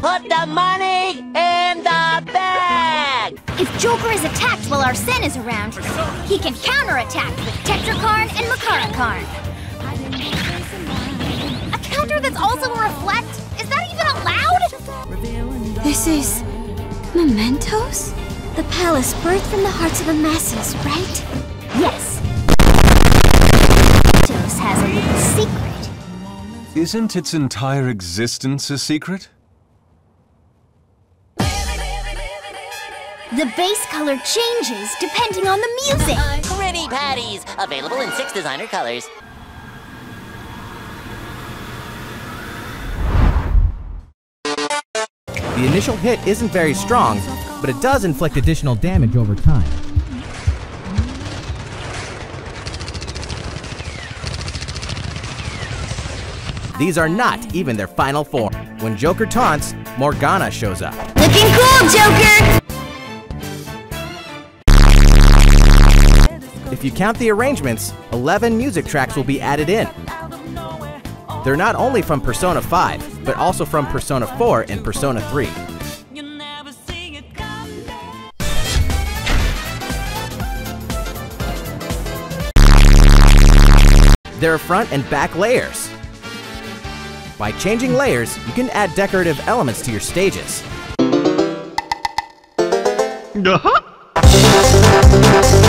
Put the money in the bag! If Joker is attacked while Arsene is around, he can counterattack with Tetrakarn and Makarakarn. A counter that's also a reflect? Is that even allowed? This is. mementos? The palace birthed from the hearts of the masses, right? Yes. Mementos has a little secret. Isn't its entire existence a secret? The base color changes depending on the music. Pretty patties! Available in six designer colors. The initial hit isn't very strong, but it does inflict additional damage over time. These are not even their final form. When Joker taunts, Morgana shows up. Looking cool, Joker! If you count the arrangements, 11 music tracks will be added in. They're not only from Persona 5, but also from Persona 4 and Persona 3. There are front and back layers. By changing layers, you can add decorative elements to your stages. Uh-huh.